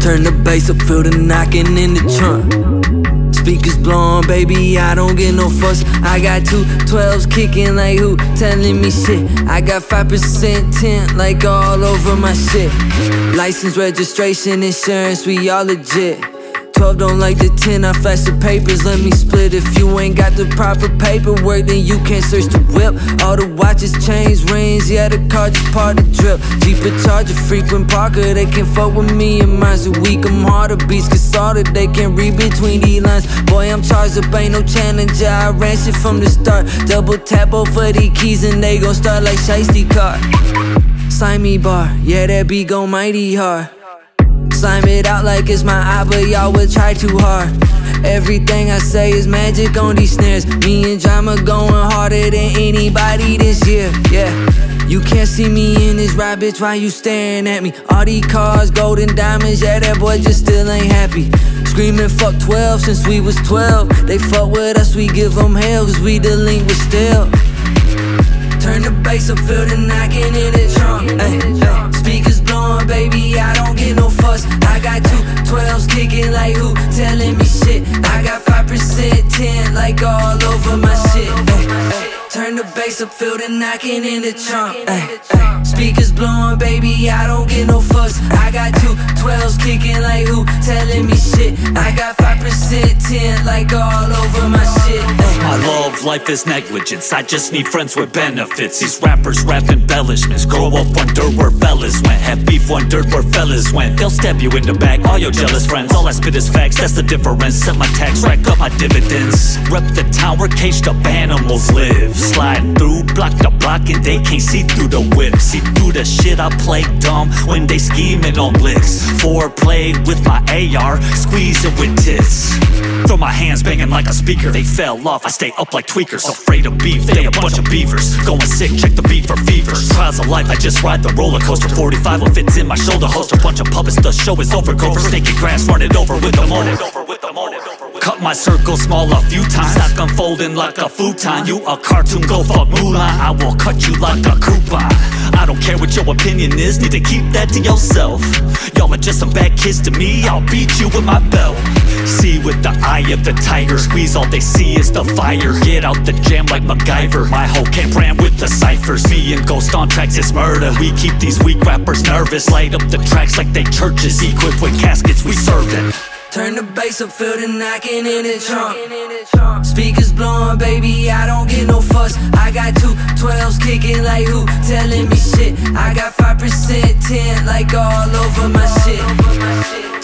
Turn the bass up, feel the knocking in the trunk. Speakers blowing, baby, I don't get no fuss. I got two 12s kicking like who telling me shit. I got 5% tint like all over my shit. License, registration, insurance, we all legit. 12 don't like the 10, I flash the papers, let me split. If you ain't got the proper paperwork, then you can't search the whip. All the watches, chains, rings, yeah, the car just part of drip. Jeep a charger, frequent parker, they can fuck with me and mine's a weak I'm harder, beats salted, they can read between the lines. Boy, I'm charged up, ain't no challenger, I ran shit from the start. Double tap of these keys and they gon' start like shiesty car. Sign me bar, yeah, that beat go mighty hard Slime it out like it's my eye, but y'all would try too hard. Everything I say is magic on these snares. Me and Drama going harder than anybody this year, yeah. You can't see me in this ride, bitch, why you staring at me? All these cars, golden diamonds, yeah, that boy just still ain't happy. Screaming fuck 12 since we was 12. They fuck with us, we give them hell, cause we delinquent still. Turn the bass up, feel the knocking in the trunk. Ay. Blowing, baby, I don't get no fuss. I got two 12s kicking like who telling me shit. I got 5% tint like all over my shit. Ay, Turn the bass up, feel the knocking in the trunk. Speakers blowing, baby, I don't get no fuss. I got two 12s kicking like who telling me shit. I got 5% tint like all over my shit. Love life is negligence. I just need friends with benefits. These rappers rap embellishments. Grow up wonder where fellas went. Have beef wondered where fellas went. They'll stab you in the back. All your jealous friends. All I spit is facts. That's the difference. Set my tax, rack up my dividends. Rep the tower, caged up animals live. Slide through, block the block, and they can't see through the whip. See through the shit. I play dumb when they scheming on blicks. Foreplay with my AR, squeezing with tits. Throw my hands banging like a speaker. They fell off. I stay up like tweakers. Afraid of beef. They a bunch of beavers. Going sick. Check the beat for fevers. Trials of life. I just ride the roller coaster. 45 will fits in my shoulder holster. Bunch of puppets. The show is over. Go for snake and grass. Run it over with the morning. Cut my circle small a few times. Stock unfolding like a futon. You a cartoon. Go fuck Mulan. I will cut you like a coupon. I don't care what your opinion is. Need to keep that to yourself. Y'all are just some bad kids to me. I'll beat you with my belt. See with the eye of the tiger Squeeze all they see is the fire Get out the jam like MacGyver My whole camp ran with the ciphers Me and Ghost on tracks is murder We keep these weak rappers nervous Light up the tracks like they churches Equipped with caskets, we serve Turn the bass up, feel the knocking in the trunk. Speakers blowing, baby, I don't get no fuss. I got two 12s kicking like who telling me shit. I got 5% tint like all over my shit.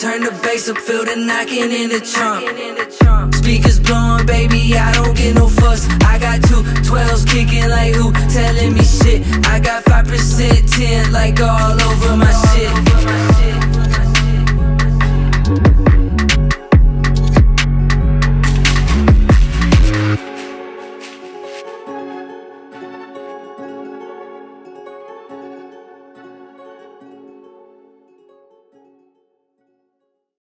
Turn the bass up, feel the knocking in the trunk. Speakers blowing, baby, I don't get no fuss. I got two 12s kicking like who telling me shit. I got 5% tint like all.